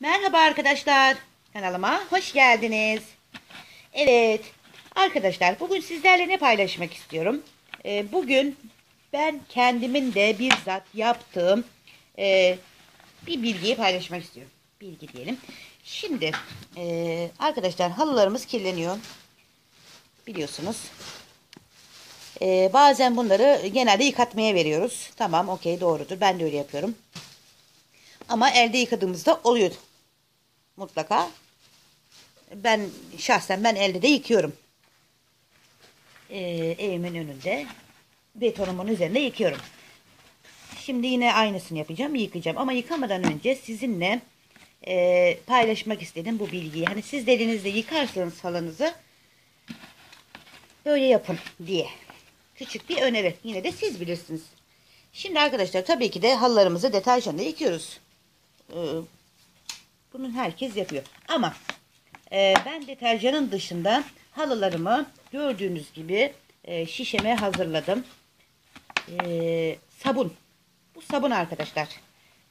Merhaba arkadaşlar. Kanalıma hoş geldiniz. Evet arkadaşlar bugün sizlerle ne paylaşmak istiyorum? Ee, bugün ben kendimin de bizzat yaptığım e, bir bilgiyi paylaşmak istiyorum. Bilgi diyelim. Şimdi e, arkadaşlar halılarımız kirleniyor. Biliyorsunuz. E, bazen bunları genelde yıkatmaya veriyoruz. Tamam okey doğrudur. Ben de öyle yapıyorum. Ama elde yıkadığımızda oluyor. Mutlaka. Ben şahsen ben elde de yıkıyorum. Ee, evimin önünde betonumun üzerinde yıkıyorum. Şimdi yine aynısını yapacağım. Yıkayacağım. Ama yıkamadan önce sizinle e, paylaşmak istedim bu bilgiyi. Hani siz de elinizde yıkarsanız halınızı böyle yapın diye. Küçük bir öneri. Yine de siz bilirsiniz. Şimdi arkadaşlar tabii ki de halılarımızı deterjanla yıkıyoruz. Ee, bunu herkes yapıyor. Ama e, ben deterjanın dışında halılarımı gördüğünüz gibi e, şişeme hazırladım. E, sabun. Bu sabun arkadaşlar.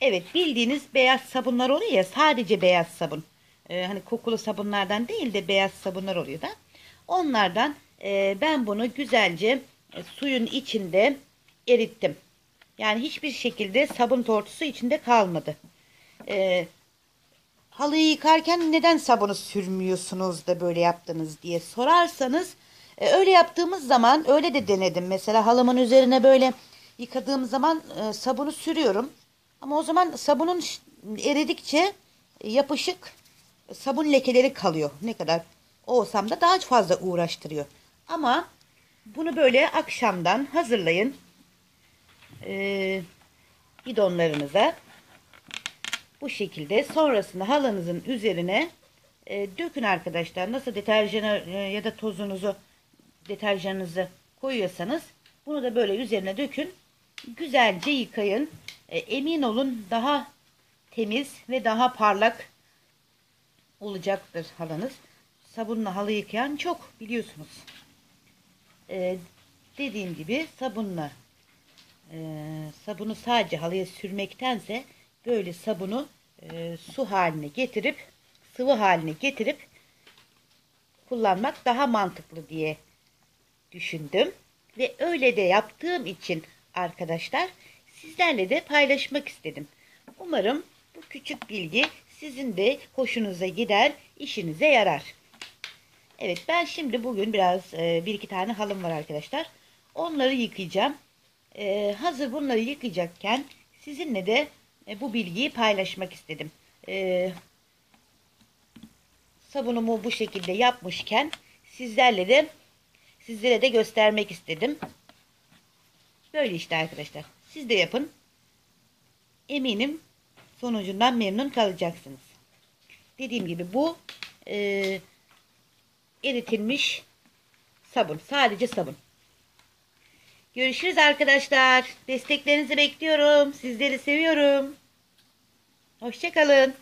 Evet bildiğiniz beyaz sabunlar oluyor ya sadece beyaz sabun. E, hani kokulu sabunlardan değil de beyaz sabunlar oluyor da. Onlardan e, ben bunu güzelce e, suyun içinde erittim. Yani hiçbir şekilde sabun tortusu içinde kalmadı. E, halıyı yıkarken neden sabunu sürmüyorsunuz da böyle yaptınız diye sorarsanız e, öyle yaptığımız zaman öyle de denedim. Mesela halımın üzerine böyle yıkadığım zaman e, sabunu sürüyorum. Ama o zaman sabunun eridikçe yapışık sabun lekeleri kalıyor. Ne kadar olsam da daha fazla uğraştırıyor. Ama bunu böyle akşamdan hazırlayın. E, bidonlarınıza bu şekilde sonrasında halınızın üzerine e, dökün arkadaşlar. Nasıl deterjanı e, ya da tozunuzu deterjanınızı koyuyorsanız bunu da böyle üzerine dökün. Güzelce yıkayın. E, emin olun daha temiz ve daha parlak olacaktır halınız. Sabunla halı yıkayan çok biliyorsunuz. E, dediğim gibi sabunla e, sabunu sadece halıya sürmektense böyle sabunu e, su haline getirip sıvı haline getirip kullanmak daha mantıklı diye düşündüm. Ve öyle de yaptığım için arkadaşlar sizlerle de paylaşmak istedim. Umarım bu küçük bilgi sizin de hoşunuza gider, işinize yarar. Evet ben şimdi bugün biraz e, bir iki tane halım var arkadaşlar. Onları yıkayacağım. E, hazır bunları yıkayacakken sizinle de e, bu bilgiyi paylaşmak istedim. E, sabunumu bu şekilde yapmışken sizlerle de sizlere de göstermek istedim. Böyle işte arkadaşlar. Siz de yapın. Eminim sonucundan memnun kalacaksınız. Dediğim gibi bu e, eritilmiş sabun. Sadece sabun. Görüşürüz arkadaşlar. Desteklerinizi bekliyorum. Sizleri seviyorum. Hoşçakalın.